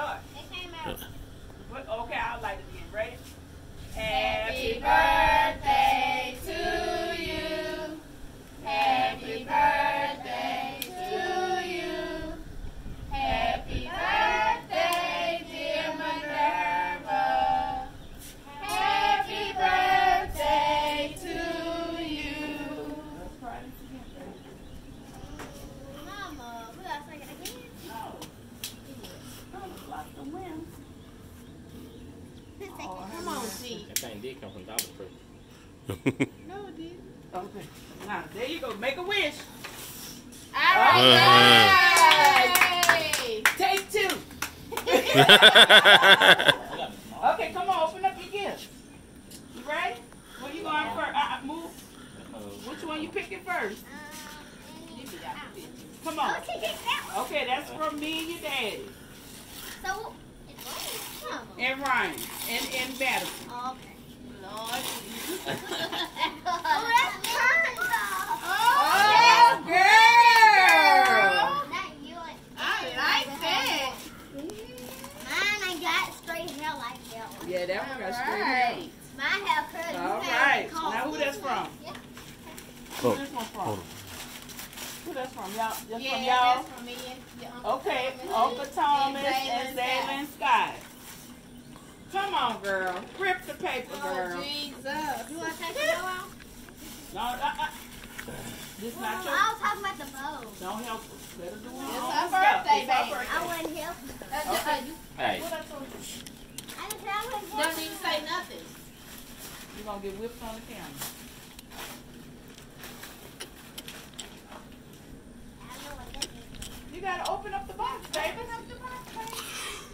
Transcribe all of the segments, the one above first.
start. It came out. Okay, I'll light it again. Ready? Happy birthday Oh, Come on, G. That thing did come from Dollar Tree. No, it didn't. Okay. Now, there you go. Make a wish. All right. Yay. Take two. Okay, come on. Open up your gift. You ready? Where you going first? Uh, uh, move. Which one you picking first? Come on. Take it out. Okay, that's from me and your daddy. So, it's right. Mama. And Ryan. And, and Madison. Oh, okay. Lord. oh, that's fun. Oh, girl. Not you. I like that. Mine, I got straight hair like that one. Yeah, that one got straight hair. My hair curly. All You had right. to call Now who that's from? Yeah. Oh, who this one from? Hold on. Who that's from? Y'all? That's from Yeah, y'all? that's from me and your uncle. Okay, Thomas. Uncle Thomas And and Zaylen Zaylen Scott. Come on, girl. Rip the paper, Oh, girl. Jesus. You want to take the bow out? No, uh, uh. This I not your. I was talking about the bow. Don't help us. Let her do it. It's own her birthday, It's her baby. I birthday. wouldn't help. Uh, uh, uh, you Hey, What I told you? I didn't say I wouldn't help. don't even say nothing. You're gonna get whipped on the camera. I know what that is. You gotta open up the box, baby. Open up the box, baby.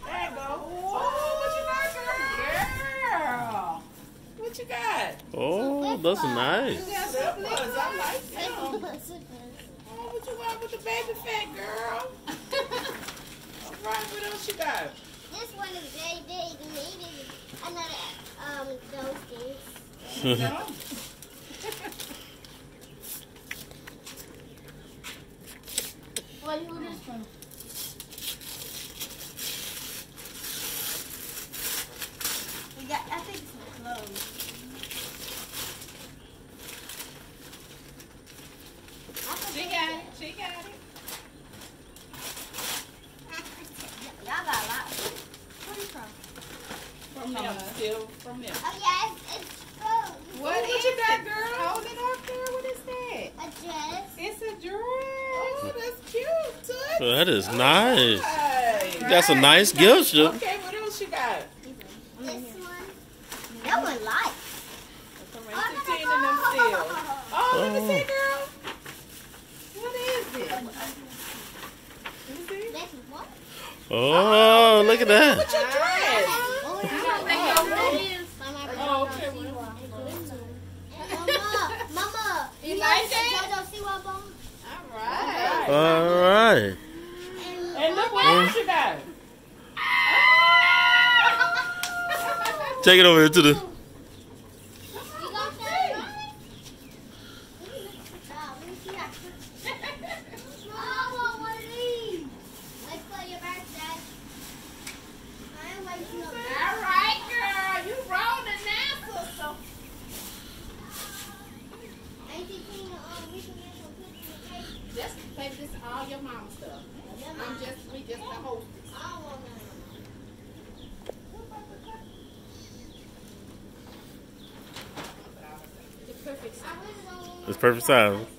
There you go. Oh, what you got, girl? Girl. What you got? Oh, that's nice. That was, I like them. Oh, what you got with the baby fat girl? All right, what else you got? This one is very big maybe another um those things. No. What who this from? We got I think it's some clothes. I think She got it. She got. Y'all got a lot. Where you from? From them, still from them. Oh yeah, it's, it's food. What what is you got, it? girl? Hold it up, girl. What is that? A dress. It's a dress. Oh, that's cute, Toots. Well, that is nice. Hey. That's a nice gift, Shug. Okay, what else you got? This one. That one light. From Teen and them still. Oh, let me see, girl. What is it? Let me see. This one. Oh, look at that. What's your dress? Oh, you don't know what it is. Oh, okay. Mama, Mama, You like the that? JoJo Siwa bone? All right. All right. And And look what else you got. Take it over here to the. You got that? Ah, let me see that. I want one of these. Let's play your birthday. I am waiting on All right, girl. You rolling now, sister. Ain't you seen the um, we can get some cookies and cake? This, baby, this is all your mama stuff. I'm just, we just the hostess. I don't want none. The perfect I really don't want It's perfect size.